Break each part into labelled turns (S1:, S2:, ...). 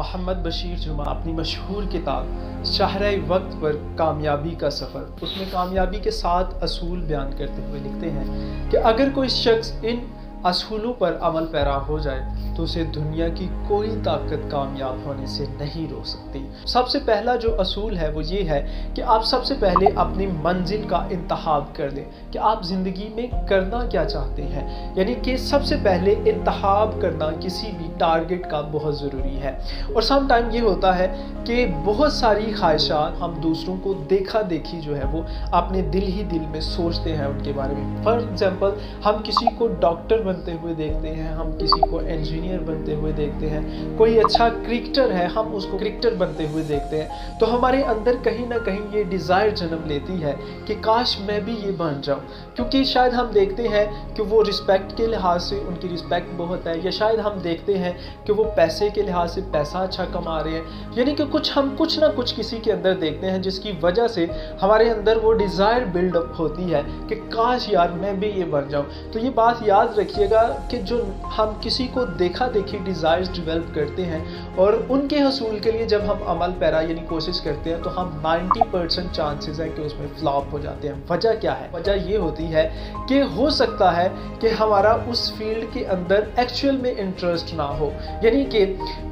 S1: मोहम्मद बशीर जुमा अपनी मशहूर किताब शहर वक्त पर कामयाबी का सफ़र। उसमें कामयाबी के सात असूल बयान करते हुए लिखते हैं कि अगर कोई शख्स इन असूलों पर अमल पैरा हो जाए तो उसे दुनिया की कोई ताकत कामयाब होने से नहीं रोक सकती। सबसे पहला जो असूल है, वो ये है कि आप सबसे पहले अपनी मंजिल का इंतहाब कर लें कि आप ज़िंदगी में करना क्या चाहते हैं। यानी कि सबसे पहले इंतहाब करना किसी भी टारगेट का बहुत ज़रूरी है। और सम टाइम ये होता है कि बहुत सारी ख्वाहिशात हम दूसरों को देखा देखी जो है, वो अपने दिल ही दिल में सोचते हैं उनके बारे में। फॉर एग्ज़ाम्पल हम किसी को डॉक्टर बनते हुए देखते हैं, हम किसी को इंजीनियर बनते हुए देखते हैं, कोई अच्छा क्रिकेटर है, हम उसको क्रिकेटर बनते हुए देखते हैं। तो हमारे अंदर कहीं ना कहीं ये डिज़ायर जन्म लेती है कि काश मैं भी ये बन जाऊँ। क्योंकि शायद हम देखते हैं कि वो रिस्पेक्ट के लिहाज से उनकी रिस्पेक्ट बहुत है, या शायद हम देखते हैं कि वो पैसे के लिहाज से पैसा अच्छा कमा रहे हैं। यानी कि कुछ, हम कुछ ना कुछ किसी के अंदर देखते हैं, जिसकी वजह से हमारे अंदर वो डिज़ायर बिल्डअप होती है कि काश यार मैं भी ये बन जाऊँ। तो ये बात याद रखिए देखिएगा कि जो हम किसी को देखा देखी डिज़ायर्स डेवलप करते हैं और उनके हसूल के लिए जब हम अमल पैरा यानी कोशिश करते हैं तो हम 90 परसेंट चांसेस हैं कि उसमें फ्लॉप हो जाते हैं। वजह क्या है? वजह ये होती है कि हो सकता है कि हमारा उस फ़ील्ड के अंदर एक्चुअल में इंटरेस्ट ना हो। यानी कि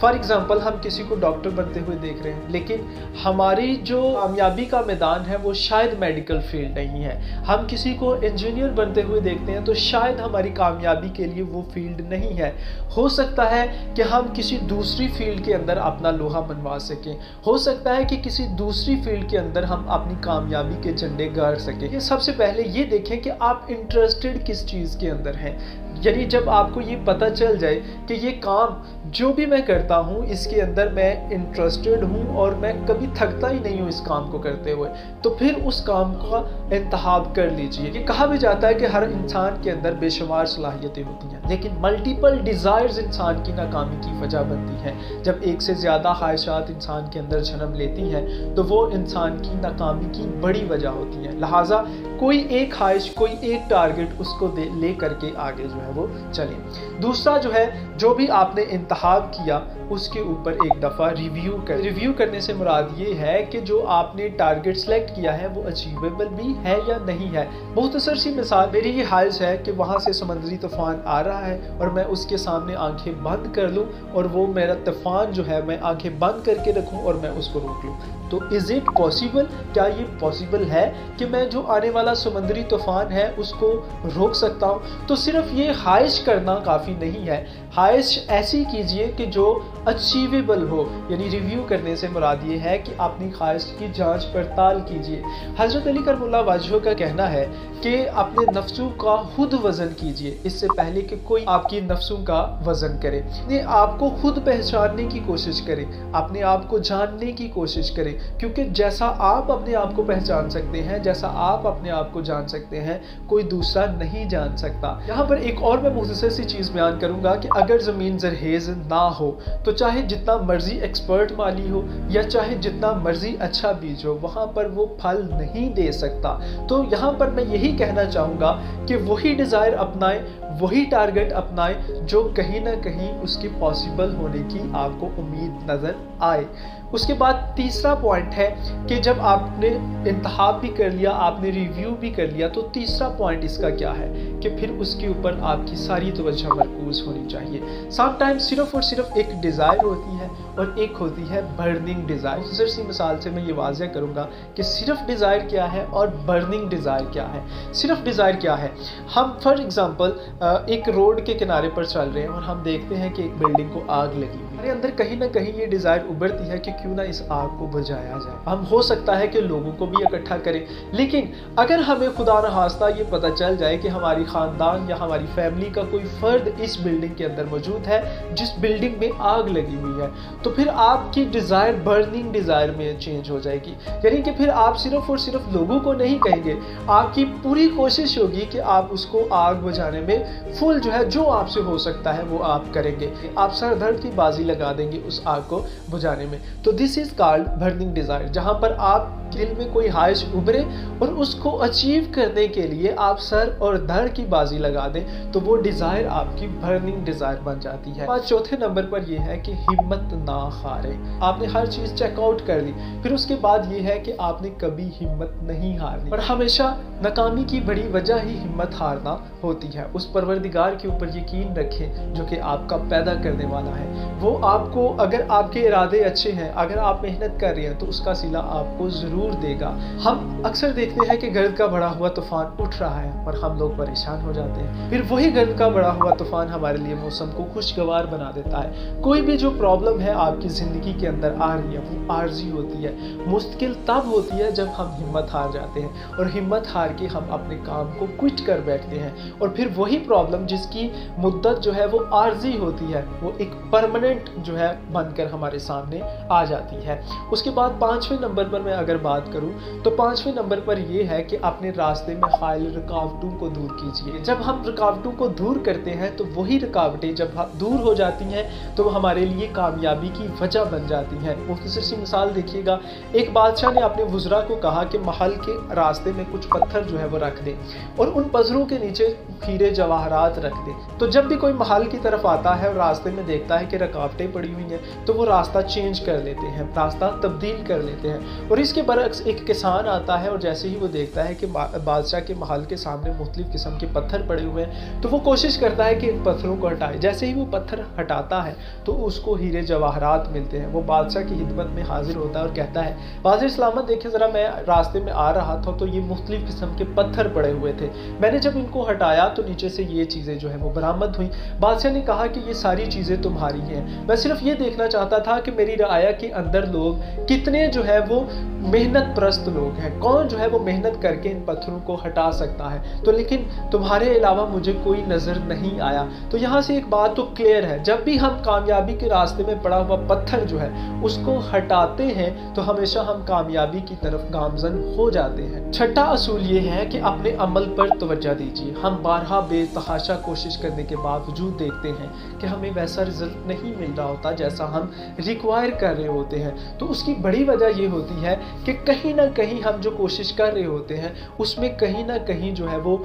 S1: फॉर एग्ज़ाम्पल हम किसी को डॉक्टर बनते हुए देख रहे हैं, लेकिन हमारी जो कामयाबी का मैदान है, वो शायद मेडिकल फ़ील्ड नहीं है। हम किसी को इंजीनियर बनते हुए देखते हैं तो शायद हमारी कामयाबी कामयाबी के लिए वो फ़ील्ड नहीं है। हो सकता है कि हम किसी दूसरी फ़ील्ड के अंदर अपना लोहा मनवा सकें। हो सकता है कि किसी दूसरी फ़ील्ड के अंदर हम अपनी कामयाबी के झंडे गाड़ सकें। सबसे पहले ये देखें कि आप इंटरेस्टेड किस चीज़ के अंदर हैं। यानी जब आपको ये पता चल जाए कि ये काम जो भी मैं करता हूँ, इसके अंदर मैं इंटरेस्टेड हूँ और मैं कभी थकता ही नहीं हूँ इस काम को करते हुए तो फिर उस काम का इंतहाब कर लीजिए। ये कहा भी जाता है कि हर इंसान के अंदर बेशुमार सलाहियतें होती हैं। लेकिन मल्टीपल डिज़ायर्स इंसान की नाकामी की वजह बनती हैं। जब एक से ज़्यादा ख्वाहिशात इंसान के अंदर जन्म लेती हैं तो वो इंसान की नाकामी की बड़ी वजह होती है। लिहाजा कोई एक ख्वाहिश, कोई एक टारगेट उसको दे, ले करके आगे जो है वो चले। दूसरा जो है, जो भी आपने इंतहाब किया, उसके ऊपर एक दफ़ा रिव्यू कर रिव्यू करने से मुराद ये है कि जो आपने टारगेट सेलेक्ट किया है, वो अचीवेबल भी है या नहीं है। मुख्तसर सी मिसाल, मेरी ये ख्वाहिश है कि वहाँ से समंदरी तूफ़ान आ रहा है और मैं उसके सामने आँखें बंद कर लूँ और वो मेरा तूफ़ान जो है मैं आँखें बंद करके रखूँ और मैं उसको रोक लूँ। तो इज़ इट पॉसिबल क्या ये पॉसिबल है कि मैं जो आने वाला समुद्री तूफ़ान है उसको रोक सकता हूँ? तो सिर्फ़ ये ख्वाहिश करना काफ़ी नहीं है। ख्वाहिश ऐसी कीजिए कि जो अचीवेबल हो, यानी रिव्यू करने से मुराद ये है कि अपनी ख्वाहिश की जाँच पड़ताल कीजिए। हज़रत अली करमुल्ला वाजह का कहना है कि अपने नफ्सों का खुद वज़न कीजिए। इससे पहले कि कोई आपकी नफ्सों का वज़न करे। अपने आपको खुद पहचानने की कोशिश करें, अपने आप को जानने की कोशिश करें, क्योंकि जैसा आप अपने आप को पहचान सकते हैं, जैसा आप अपने आप को जान सकते हैं, कोई दूसरा नहीं जान सकता। यहाँ पर एक और मैं मुख्तर सी चीज़ बयान करूँगा कि अगर ज़मीन जरहेज़ ना हो तो चाहे जितना मर्ज़ी एक्सपर्ट माली हो, या चाहे जितना मर्ज़ी अच्छा बीज हो, वहाँ पर वो फल नहीं दे सकता। तो यहाँ पर मैं यही कहना चाहूँगा कि वही डिज़ायर अपनाएँ वही टारगेट अपनाएँ जो कहीं ना कहीं उसकी पॉसिबल होने की आपको उम्मीद नज़र आए। उसके बाद तीसरा पॉइंट है कि जब आपने इंतहा भी कर लिया, आपने रिव्यू भी कर लिया तो तीसरा पॉइंट इसका क्या है कि फिर उसके ऊपर आपकी सारी तवज्जो मरकूज होनी चाहिए। समटाइम सिर्फ़ और सिर्फ़ एक डिज़ायर होती है और एक होती है बर्निंग डिज़ायर दूसरी सी मिसाल से मैं ये वाजह करूँगा कि सिर्फ़ डिज़ायर क्या है और बर्निंग डिज़ायर क्या है। सिर्फ़ डिज़ायर क्या है? हम फॉर एग्ज़ाम्पल एक रोड के किनारे पर चल रहे हैं और हम देखते हैं कि एक बिल्डिंग को आग लगी हुई हमारे अंदर कहीं ना कहीं ये डिज़ायर उभरती है कि क्यों ना इस आग को बुझाया जाए। हम, हो सकता है कि लोगों को भी इकट्ठा करें, लेकिन अगर हमें खुदा न हास्ता ये पता चल जाए कि हमारी ख़ानदान या हमारी फैमिली का कोई फ़र्द इस बिल्डिंग के अंदर मौजूद है, जिस बिल्डिंग में आग लगी हुई है तो फिर आपकी डिज़ायर बर्निंग डिज़ायर में चेंज हो जाएगी। यानी कि फिर आप सिर्फ़ और सिर्फ़ लोगों को नहीं कहेंगे, आपकी पूरी कोशिश होगी कि आप उसको आग बुझाने में फुल जो है, जो आपसे हो सकता है, वो आप करेंगे। आप सर दर्द की बाजी लगा देंगे उस आग को बुझाने में। तो this is called burning desire जहाँ पर आप दिल में कोई ख्वाहिश उभरे और उसको अचीव करने के लिए आप सर और धड़ की बाजी लगा दें तो वो डिज़ायर आपकी बर्निंग डिज़ायर बन जाती है। और चौथे नंबर पर यह है कि हिम्मत ना हारे। आपने हर चीज़ चेकआउट कर ली, फिर उसके बाद ये है कि आपने कभी हिम्मत नहीं हारनी। और हमेशा नाकामी की बड़ी वजह ही हिम्मत हारना होती है। उस परवरदिगार के ऊपर यकीन रखें, जो कि आपका पैदा करने वाला है। वो आपको, अगर आपके इरादे अच्छे हैं, अगर आप मेहनत कर रहे हैं तो उसका सिला आपको ज़रूर देगा। हम अक्सर देखते हैं कि गर्द का बड़ा हुआ तूफ़ान उठ रहा है और हम लोग परेशान हो जाते हैं। फिर वही गर्द का बड़ा हुआ तूफ़ान हमारे लिए मौसम को खुशगवार बना देता है। कोई भी जो प्रॉब्लम है आपकी ज़िंदगी के अंदर आ रही है, वो आर्जी होती है। मुश्किल तब होती है जब हम हिम्मत हार जाते हैं, और हिम्मत हार के हम अपने काम को क्विट कर बैठते हैं। और फिर वही प्रॉब्लम जिसकी मुद्दत जो है वो आर्जी होती है, वो एक परमानेंट जो है बनकर हमारे सामने आ जाती है। उसके बाद पाँचवें नंबर पर मैं अगर बात करूँ तो पाँचवें नंबर पर यह है कि अपने रास्ते में हाइल रुकावटों को दूर कीजिए। जब हम रुकावटों को दूर करते हैं तो वही रुकावटें जब दूर हो जाती हैं तो हमारे लिए कामयाबी की वजह बन जाती हैं। मुख्तर सी मिसाल देखिएगा, एक बादशाह ने अपने वज्रा को कहा कि महल के रास्ते में कुछ पत्थर जो है वो रख दे और उन पत्थरों के नीचे हीरे जवाहरात रख दे। तो जब भी कोई महल की तरफ़ आता है और रास्ते में देखता है कि रुकावटें पड़ी हुई हैं तो वो रास्ता चेंज कर लेते हैं, रास्ता तब्दील कर लेते हैं। और इसके बरक्स एक किसान आता है और जैसे ही वो देखता है कि बादशाह के महल के सामने मुख्तलिफ़ किस्म के पत्थर पड़े हुए हैं तो वो कोशिश करता है कि इन पत्थरों को हटाए। जैसे ही वो पत्थर हटाता है तो उसको हीरे, जवाहरात मिलते हैं। वो बादशाह की हिदमत में हाजिर होता है और कहता है बादशाह सलामत देखे ज़रा मैं रास्ते में आ रहा था तो ये मुख्तलिफ़ के पत्थर पड़े हुए थे। मैंने जब इनको हटाया तो नीचे से ये चीज़ें जो है वो बरामद हुई। बादशाह ने कहा कि ये सारी चीज़ें तुम्हारी हैं। मैं सिर्फ़ ये देखना चाहता था कि मेरी राया के अंदर लोग कितने जो है वो मेहनत प्रस्त लोग हैं। कौन जो है वो मेहनत करके इन पत्थरों को हटा सकता है? तो लेकिन तुम्हारे अलावा मुझे कोई नज़र नहीं आया। तो यहाँ से एक बात तो क्लियर है। जब भी हम कामयाबी के रास्ते में पड़ा हुआ पत्थर जो है, उसको हटाते हैं तो हमेशा हम कामयाबी की तरफ़ गामजन हो जाते हैं। छठा असूल ये है कि अपने अमल पर तवज्जो दीजिए। हम बारहा बेतहाशा कोशिश करने के बावजूद देखते हैं कि हमें वैसा रिज़ल्ट नहीं मिल रहा होता जैसा हम रिक्वायर कर रहे होते हैं। तो उसकी बड़ी वजह ये होती है कि कहीं ना कहीं हम जो कोशिश कर रहे होते हैं, उसमें कहीं ना कहीं जो है वो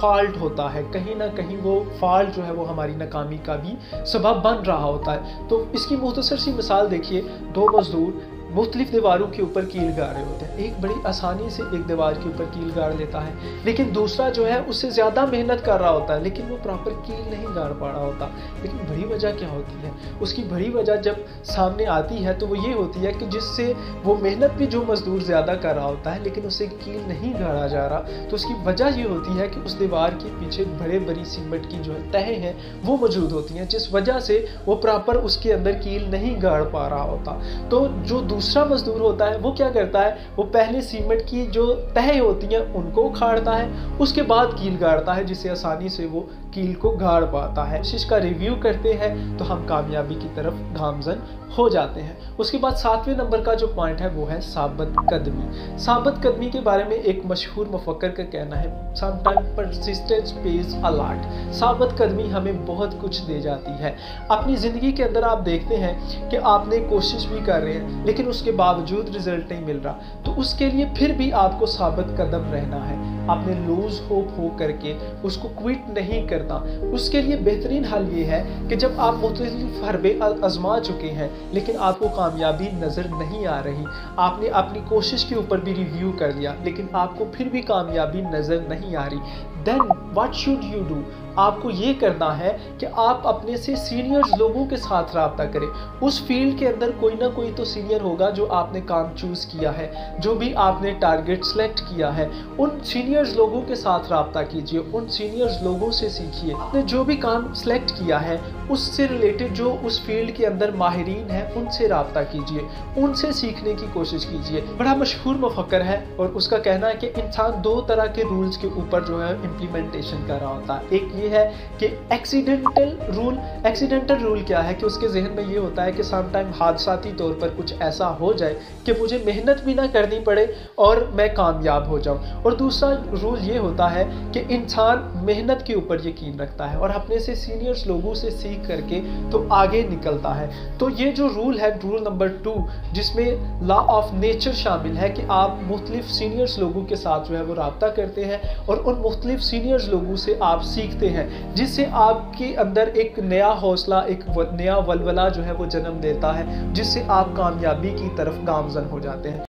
S1: फॉल्ट होता है। कहीं ना कहीं वो फॉल्ट जो है वो हमारी नाकामी का भी सबब बन रहा होता है। तो इसकी मुख्तसर सी मिसाल देखिए, दो मज़दूर मुख्तलिफ़ दीवारों के ऊपर कील गाड़ रहे होते हैं। एक बड़ी आसानी से एक दीवार के ऊपर कील गाड़ लेता है। लेकिन दूसरा जो है, उससे ज़्यादा मेहनत कर रहा होता है, लेकिन वो प्रॉपर कील नहीं गाड़ पा रहा होता। लेकिन बड़ी वजह क्या होती है? उसकी बड़ी वजह जब सामने आती है तो वो ये होती है कि जिससे वो मेहनत भी जो मज़दूर ज़्यादा कर रहा होता है, लेकिन उसे कील नहीं गाड़ा जा रहा तो उसकी वजह ये होती है कि उस दीवार के पीछे बड़े बड़ी सीमेंट की जो है तहें हैं, वो मौजूद होती हैं, जिस वजह से वो प्रॉपर उसके अंदर कील नहीं गाड़ पा रहा होता। तो जो दूसरा मजदूर होता है, वो क्या करता है? वो पहले सीमेंट की जो तह होती हैं, उनको उखाड़ता है, उसके बाद कील गाड़ता है, जिसे आसानी से वो कील को गाड़ पाता है। कोशिश का रिव्यू करते हैं तो हम कामयाबी की तरफ़ गामजन हो जाते हैं। उसके बाद सातवें नंबर का जो पॉइंट है, वो है साबत कदमी साबत कदमी के बारे में एक मशहूर मुफक्र का कहना है समटाइम परसिस्टेंस पेज अलाट साबत कदमी हमें बहुत कुछ दे जाती है। अपनी ज़िंदगी के अंदर आप देखते हैं कि आपने कोशिश भी कर रहे हैं, लेकिन उसके बावजूद रिज़ल्ट नहीं मिल रहा। तो उसके लिए फिर भी आपको साबित कदम रहना है। आपने लूज होप हो करके उसको क्विट नहीं करता। उसके लिए बेहतरीन हल ये है कि जब आप मुख्तलिफ़ हरबे आजमा चुके हैं, लेकिन आपको कामयाबी नज़र नहीं आ रही। आपने अपनी कोशिश के ऊपर भी रिव्यू कर लिया, लेकिन आपको फिर भी कामयाबी नज़र नहीं आ रही। Then what should you do आपको ये करना है कि आप अपने से सीनियर्स लोगों के साथ रबता करें। उस फ़ील्ड के अंदर कोई ना कोई तो सीनियर होगा जो आपने काम चूज़ किया है, जो भी आपने टारगेट सेलेक्ट किया है। उन सीनियर्स लोगों के साथ रबता कीजिए, उन सीनियर्स लोगों से सीखिए। आपने जो भी काम सेलेक्ट किया है, उससे रिलेटेड जो उस फ़ील्ड के अंदर माहरीन है, उनसे रबता कीजिए। उनसे सीखने की कोशिश कीजिए। बड़ा मशहूर मफक्र है और उसका कहना है कि इंसान दो तरह के रूल्स के ऊपर जो है इम्प्लीमेंटेशन कर रहा होता। है एक ये है कि एक्सीडेंटल रूल एक्सीडेंटल रूल क्या है कि उसके जहन में ये होता है कि समटाइम हादसाती तौर पर कुछ ऐसा हो जाए कि मुझे मेहनत भी ना करनी पड़े और मैं कामयाब हो जाऊँ। और दूसरा रूल ये होता है कि इंसान मेहनत के ऊपर यकीन रखता है और अपने से सीनियर्स लोगों से सीख करके तो आगे निकलता है। तो ये जो रूल है रूल नंबर टू जिसमें लॉ ऑफ़ नेचर शामिल है कि आप मुख्तलिफ़ सीनियर्स लोगों के साथ जो है वो रबता करते हैं और उन मुख्तलिफ़ सीनियर्स लोगों से आप सीखते हैं, जिससे आपके अंदर एक नया हौसला, एक नया वलवला जो है वो जन्म देता है, जिससे आप कामयाबी की तरफ़ गामजन हो जाते हैं।